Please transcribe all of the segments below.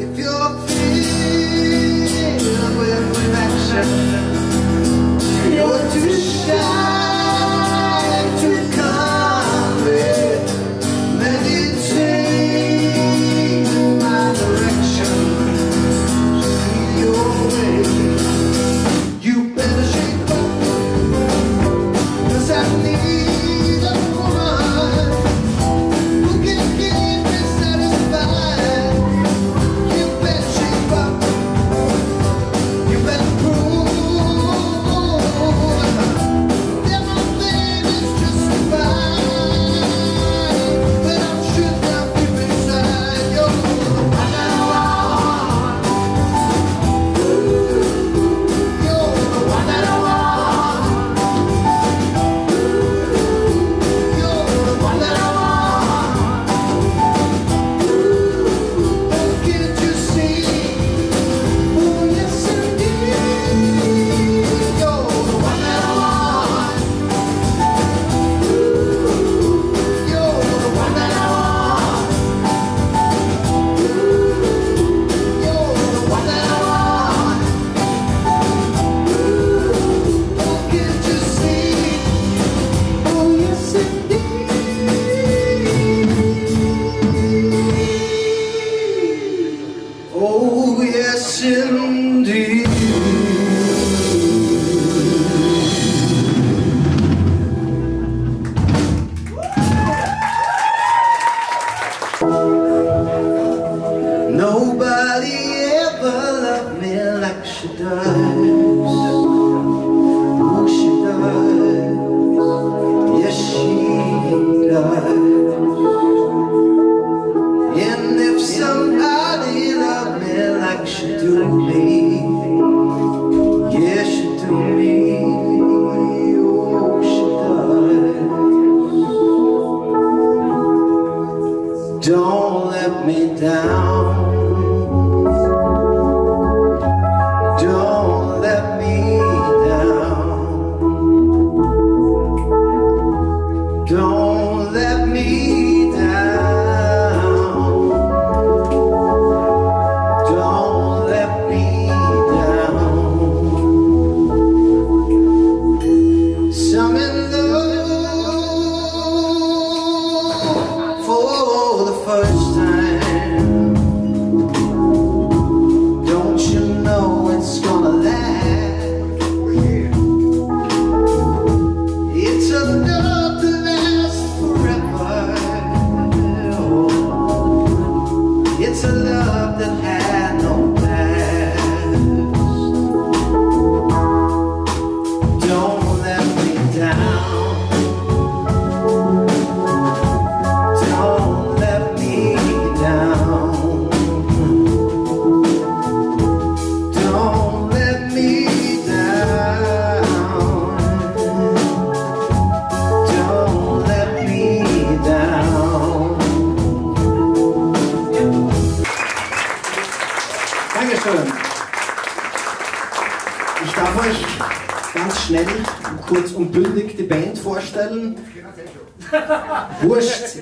If you're filled with way you're too shy. she dies.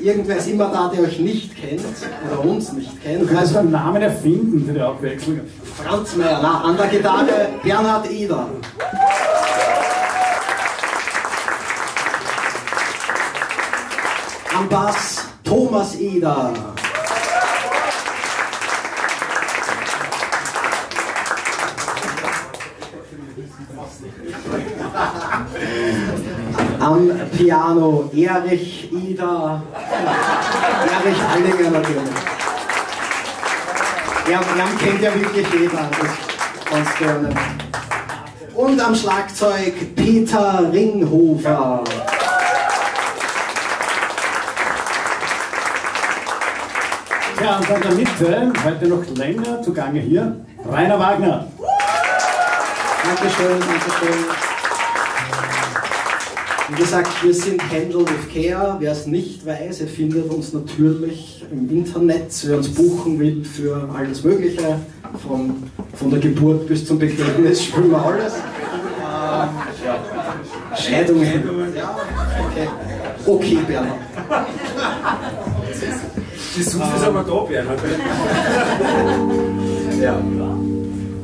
Irgendwer ist immer da, der euch nicht kennt oder uns nicht kennt. Du kannst einen Namen erfinden für die Abwechslung. Franz Meyer, na, an der Gitarre Bernhard Eder. Am Bass Thomas Eder. Am Piano Erich Ida. Erich Allinger natürlich. Ja, Jan kennt ja wirklich jeder, das ganz gerne. Und am Schlagzeug Peter Ringhofer. Ja, und an der Mitte, heute noch länger zugange hier, Rainer Wagner. Dankeschön, Dankeschön. Wie gesagt, wir sind Handle with Care. Wer es nicht weiß, er findet uns natürlich im Internet. Wer uns buchen will für alles Mögliche, von, von der Geburt bis zum Begräbnis, spüren wir alles. Ähm, ja. Scheidungen. Ja, okay. Okay, Bernhard. Die Suche ist aber da, Bernhard. Ja.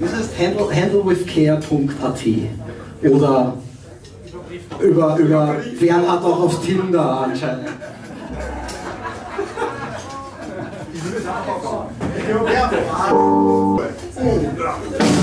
Das heißt handle, handlewithcare.at oder über, über Bernhard auch auf Tinder anscheinend. Take